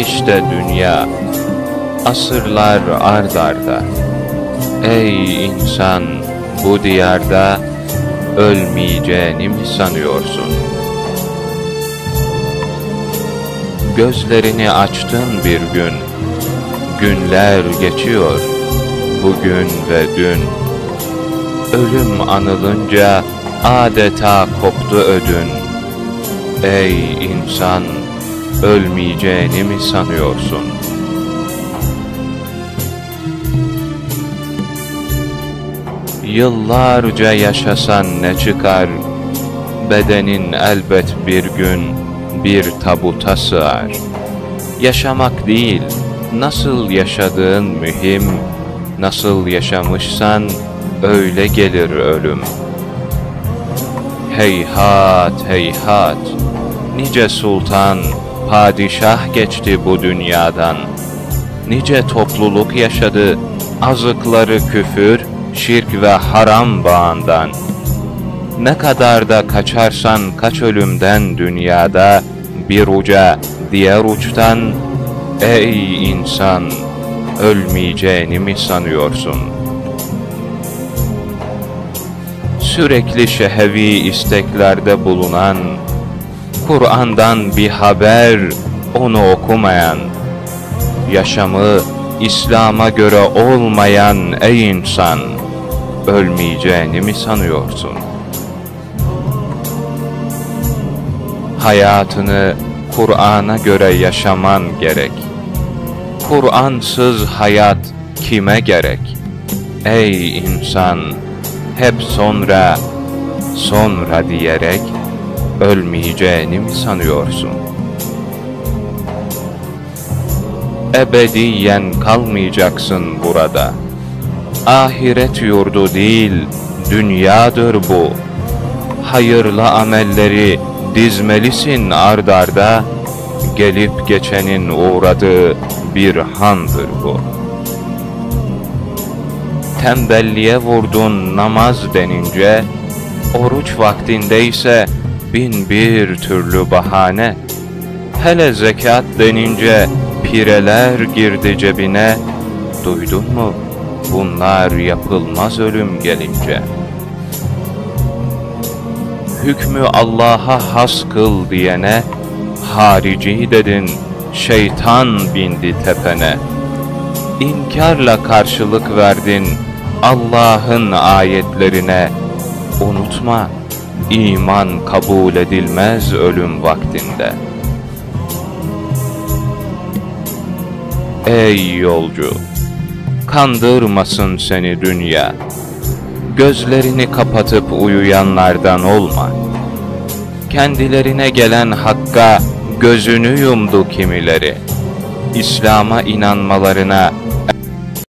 İşte dünya, asırlar ard arda. Ey insan, bu diyarda ölmeyeceğini mi sanıyorsun? Gözlerini açtın bir gün, günler geçiyor, bugün ve dün. Ölüm anılınca adeta koptu ödün. Ey insan, ölmeyeceğini mi sanıyorsun? Yıllarca yaşasan ne çıkar? Bedenin elbet bir gün bir tabuta sığar. Yaşamak değil, nasıl yaşadığın mühim, nasıl yaşamışsan öyle gelir ölüm. Heyhat heyhat, nice sultan, padişah geçti bu dünyadan. Nice topluluk yaşadı, azıkları küfür, şirk ve haram bağından. Ne kadar da kaçarsan kaç ölümden dünyada, bir uca diğer uçtan, ey insan, ölmeyeceğini mi sanıyorsun? Sürekli şehevi isteklerde bulunan, Kur'an'dan bir haber onu okumayan, yaşamı İslam'a göre olmayan ey insan, ölmeyeceğini mi sanıyorsun? Hayatını Kur'an'a göre yaşaman gerek. Kur'ansız hayat kime gerek? Ey insan, hep sonra, sonra diyerek ölmeyeceğini mi sanıyorsun? Ebediyen kalmayacaksın burada. Ahiret yurdu değil, dünyadır bu. Hayırlı amelleri dizmelisin ard arda, gelip geçenin uğradığı bir handır bu. Tembelliğe vurdun namaz denince, oruç vaktindeyse bin bir türlü bahane. Hele zekat denince pireler girdi cebine, duydun mu? Bunlar yapılmaz ölüm gelince. Hükmü Allah'a has kıl diyene, harici dedin, şeytan bindi tepene. İnkarla karşılık verdin Allah'ın ayetlerine, unutma, iman kabul edilmez ölüm vaktinde. Ey yolcu! Kandırmasın seni dünya. Gözlerini kapatıp uyuyanlardan olma. Kendilerine gelen hakka gözünü yumdu kimileri. İslam'a inanmalarına